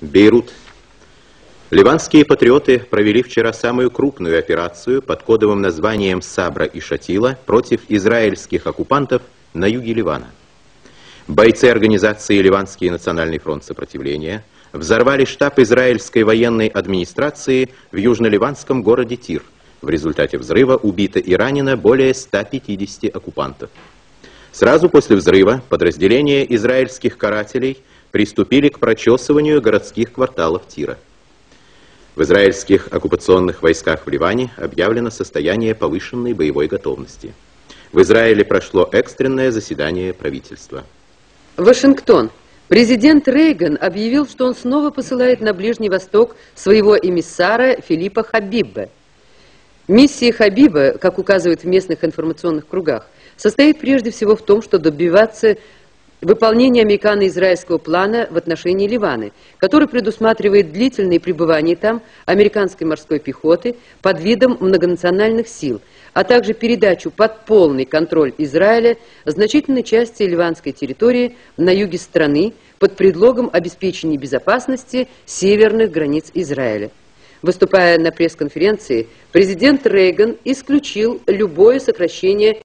Бейрут. Ливанские патриоты провели вчера самую крупную операцию под кодовым названием «Сабра и Шатила» против израильских оккупантов на юге Ливана. Бойцы организации «Ливанский национальный фронт сопротивления» взорвали штаб израильской военной администрации в южно-ливанском городе Тир. В результате взрыва убито и ранено более 150 оккупантов. Сразу после взрыва подразделения израильских карателей – приступили к прочесыванию городских кварталов Тира. В израильских оккупационных войсках в Ливане объявлено состояние повышенной боевой готовности. В Израиле прошло экстренное заседание правительства. Вашингтон. Президент Рейган объявил, что он снова посылает на Ближний Восток своего эмиссара Филиппа Хабиба. Миссия Хабиба, как указывают в местных информационных кругах, состоит прежде всего в том, что добиваться выполнение американо-израильского плана в отношении Ливана, который предусматривает длительное пребывание там американской морской пехоты под видом многонациональных сил, а также передачу под полный контроль Израиля значительной части ливанской территории на юге страны под предлогом обеспечения безопасности северных границ Израиля. Выступая на пресс-конференции, президент Рейган исключил любое сокращение